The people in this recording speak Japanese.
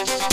ゲーム